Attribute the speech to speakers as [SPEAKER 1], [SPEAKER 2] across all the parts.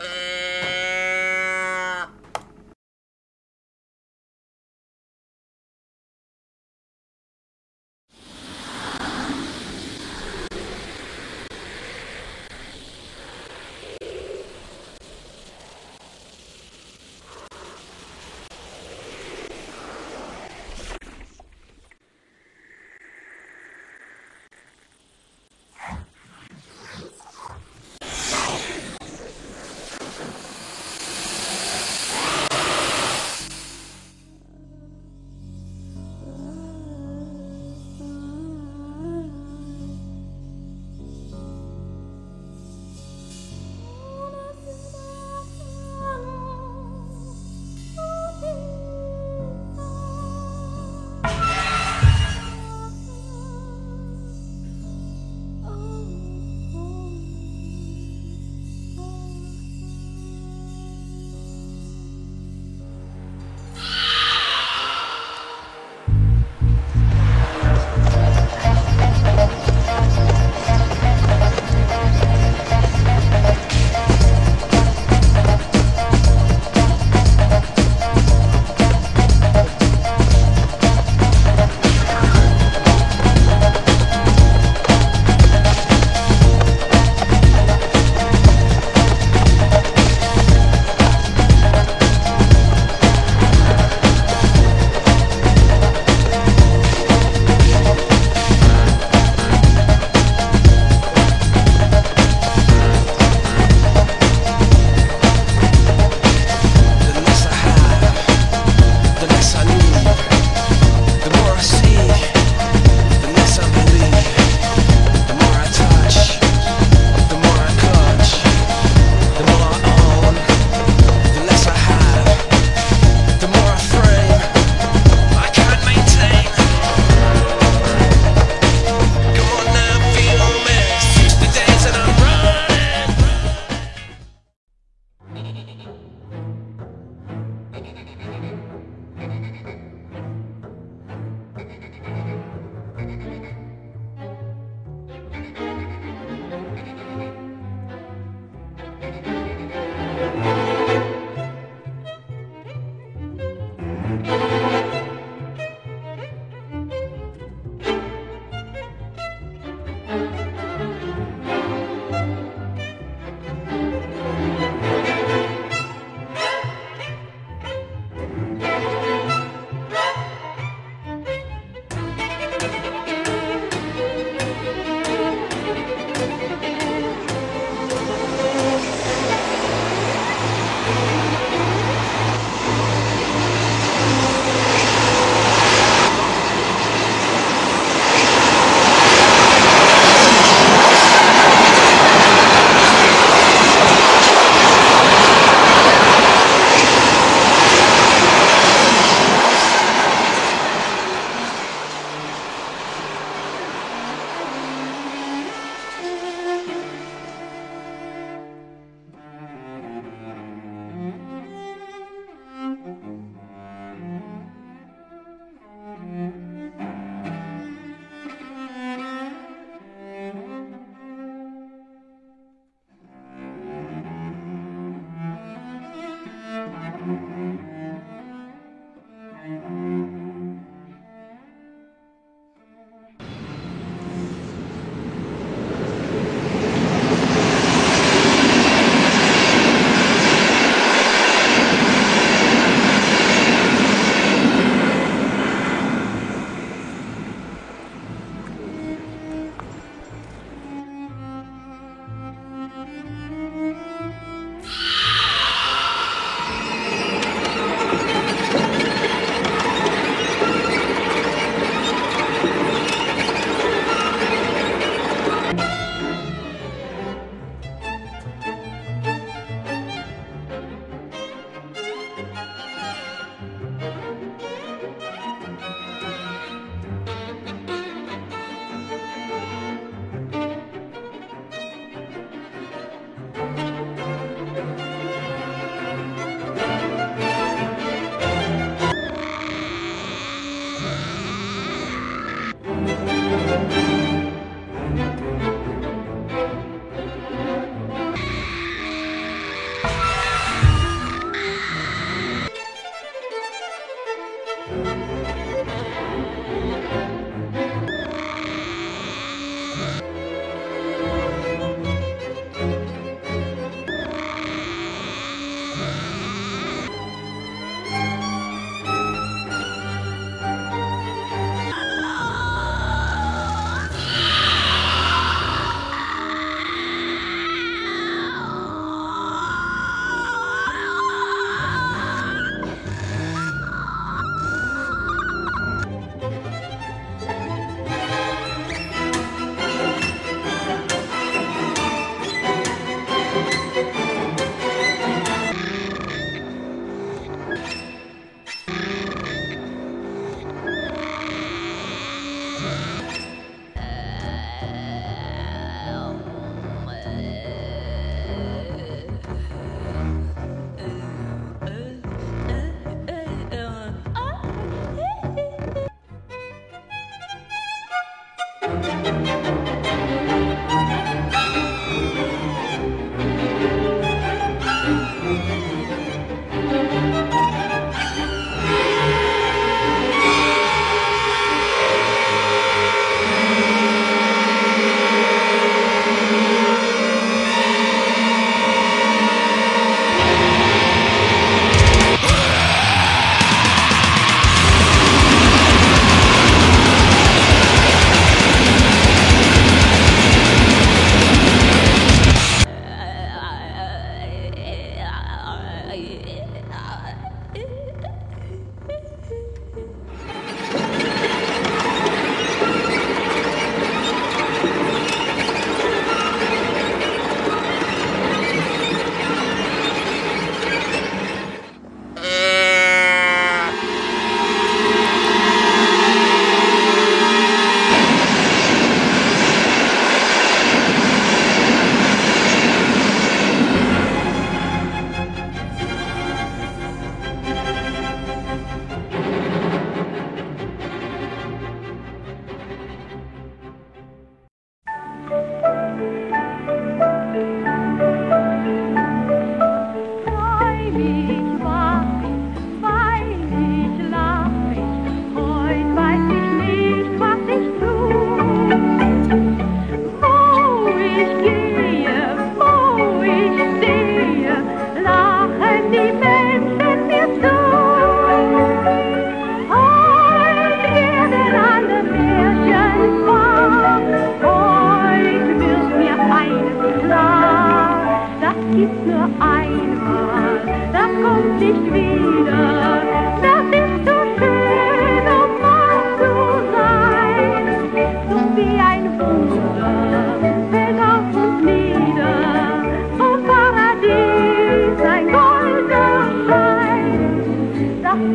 [SPEAKER 1] Uh... Thank you.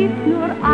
[SPEAKER 1] It's your